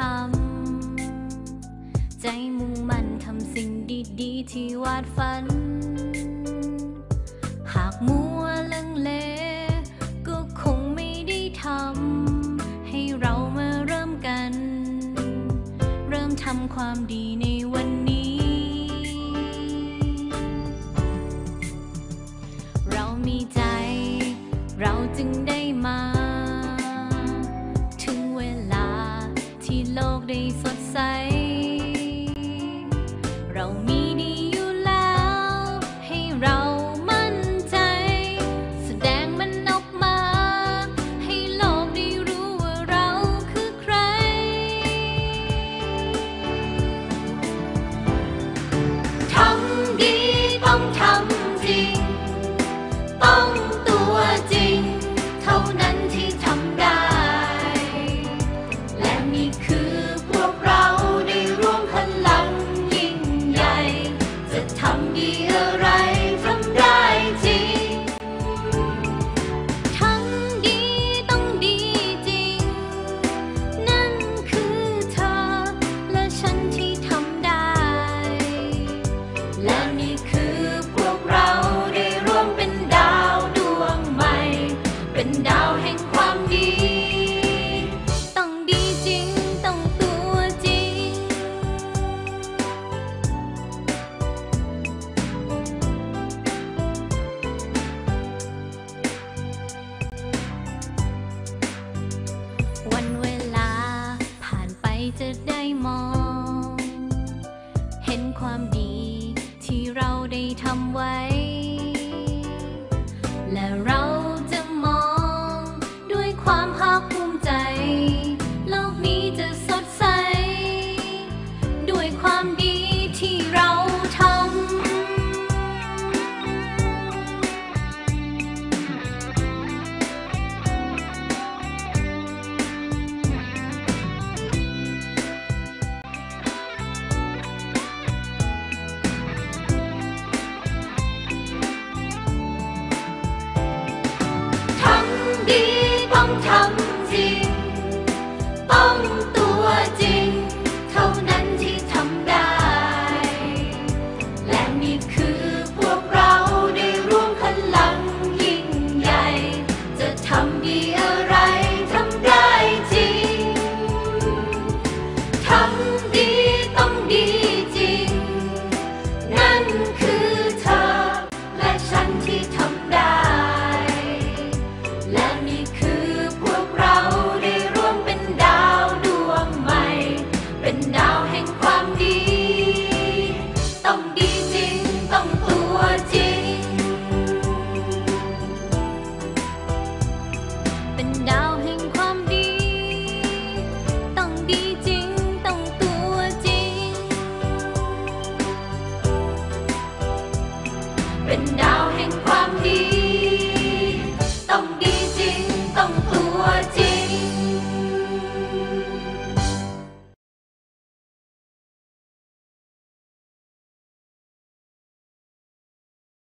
ำ ใจมุ่งมั่นทำสิ่งดีๆ ที่วาดฝัน หากมัวลังเลก็คงไม่ได้ทำ ให้เรามาเริ่มกัน เริ่มทำความดีในวันนี้ เรามีใจ เราจึงได้ โลกได้สดใส จะได้มอง เห็นความดีที่เราได้ทำไว้ ดีต้องทำจริง ต้องตัวจริง เท่านั้นที่ทำได้ และนี่คือพวกเราได้ร่วมพลังยิ่งใหญ่ จะทำดี